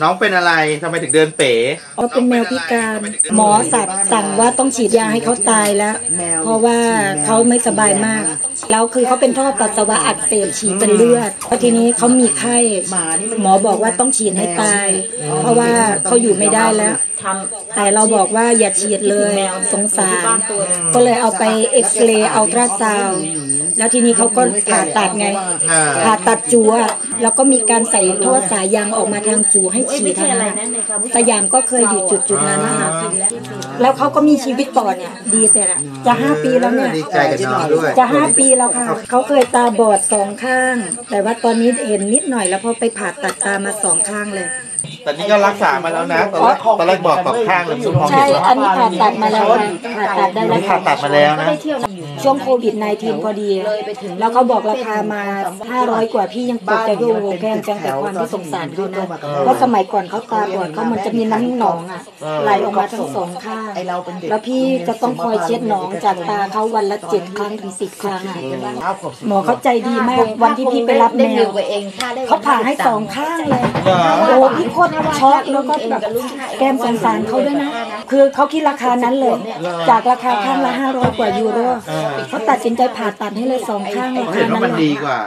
น้องเป็นอะไรทำไมถึงเดินเป๋ เขาเป็นแมวพิการ หมอสัตว์สั่งว่าต้องฉีดยาให้เขาตายแล้ว เพราะว่าเขาไม่สบายมาก แล้วคือเขาเป็นท่อปัสสาวะอักเสบฉีดเป็นเลือดแล้วทีนี้เขามีไข้ หมอบอกว่าต้องฉีดให้ตาย เพราะว่าเขาอยู่ไม่ได้แล้ว แต่เราบอกว่าอย่าฉีดเลยสงสาร ก็เลยเอาไปเอ็กซเรย์อัลตราซาวด์ แล้วทีนี้เขาก็ผ่าตัดไงอ่าผ่าตัดจูอะแล้วก็มีการใส่ท่อสายยางออกมาทางจูให้ฉีดทางนั้นสยามก็เคยอยู่จุดจุดๆนั้นนะคะแล้วเขาก็มีชีวิตต่อเนี่ยดีเสร็จอะจะห้าปีแล้วเนี่ยดีใจกับน้องด้วยจะห้าปีแล้วค่ะเขาเคยตาบอดสองข้าง แต่ว่าตอนนี้เห็นนิดหน่อยแล้วพอไปผ่าตัดตามาสองข้างเลย แต่นี่ก็รักษามาแล้วนะ ตอนแรกตอนแรกบอกกับข้างเลยคุณมองใช่ เห็นว่าอันนี้ผ่าตัดมาแล้วค่ะผ่าตัดได้แล้วผ่าตัดมาแล้วนะ ช่วงโควิด -19 พอดี แล้วเขาบอกราคามา 500 กว่าพี่ยังตกใจว่าโอ้โหแพงจังแต่ความที่สงสารเขานะเพราะสมัยก่อนเขาตาบอดเขามันจะมีน้ำหนองอะไหลออกมาทั้งสองข้างแล้วพี่จะต้องคอยเช็ดหนองจากตาเขาวันละเจ็ดครั้งถึงสิบครั้งอะหมอเขาใจดีมากวันที่พี่ไปรับแมวเขาผ่าให้สองข้างเลยโอ้พี่โคตรช็อกแล้วก็แบบแก้มสงสารเขาด้วยนะ คือเขาคิดราคานั้นเลย จากราคาข้างละห้าร้อยกว่ายูโรเขาตัดสินใจผ่าตัดให้เลยสองข้างราคาเห็นว่านั้มันนดีกว่า